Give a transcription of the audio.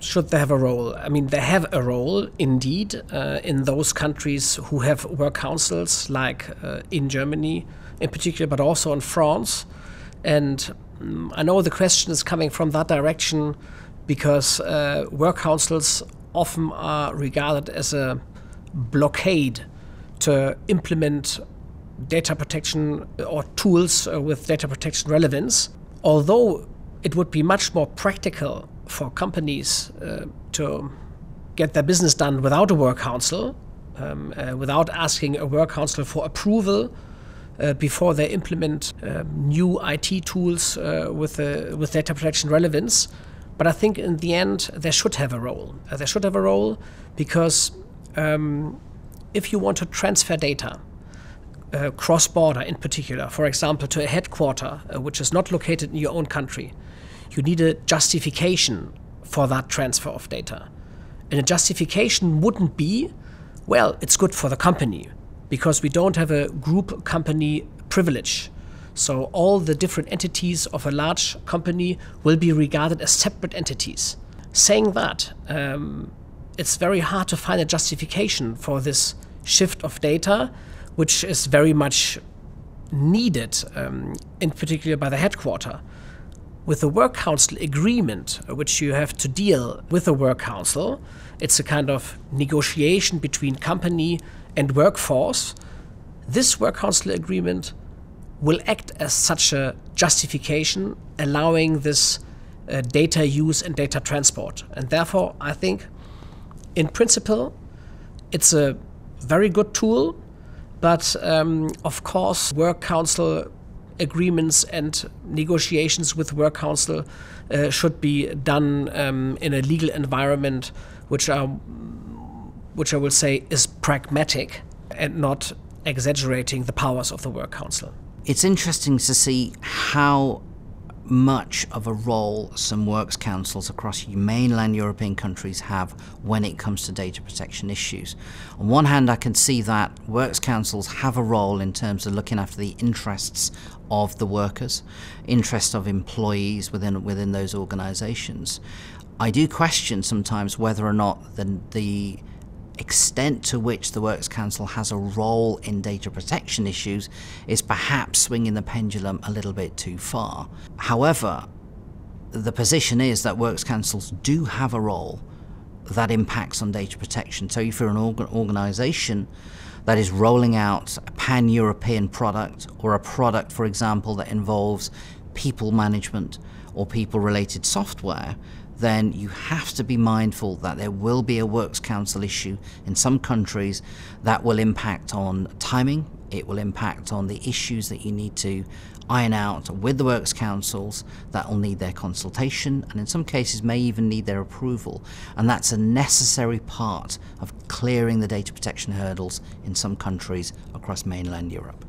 should they have a role? I mean, they have a role indeed uh, in those countries who have work councils, like uh, in Germany in particular, but also in France. And um, I know the question is coming from that direction because uh, work councils often are regarded as a blockade to implement data protection or tools uh, with data protection relevance. Although it would be much more practical for companies uh, to get their business done without a work council, um, uh, without asking a work council for approval uh, before they implement um, new IT tools uh, with, uh, with data protection relevance. But I think in the end, they should have a role. Uh, they should have a role because um, if you want to transfer data, uh, cross border in particular, for example, to a headquarter uh, which is not located in your own country, you need a justification for that transfer of data. And a justification wouldn't be, well, it's good for the company because we don't have a group company privilege. So all the different entities of a large company will be regarded as separate entities. Saying that, um, it's very hard to find a justification for this shift of data, which is very much needed, um, in particular by the headquarter with the work council agreement, uh, which you have to deal with the work council, it's a kind of negotiation between company and workforce. This work council agreement will act as such a justification, allowing this uh, data use and data transport. And therefore, I think, in principle, it's a very good tool. But um, of course, work council agreements and negotiations with work council uh, should be done um, in a legal environment which are which I will say is pragmatic and not exaggerating the powers of the work council. It's interesting to see how much of a role some works councils across mainland European countries have when it comes to data protection issues. On one hand, I can see that works councils have a role in terms of looking after the interests of the workers, interest of employees within within those organizations. I do question sometimes whether or not the, the extent to which the Works Council has a role in data protection issues is perhaps swinging the pendulum a little bit too far. However, the position is that Works Councils do have a role that impacts on data protection. So if you're an organ organization that is rolling out a pan-European product or a product, for example, that involves people management or people-related software, then you have to be mindful that there will be a Works Council issue in some countries that will impact on timing, it will impact on the issues that you need to iron out with the Works Councils that will need their consultation and in some cases may even need their approval. And that's a necessary part of clearing the data protection hurdles in some countries across mainland Europe.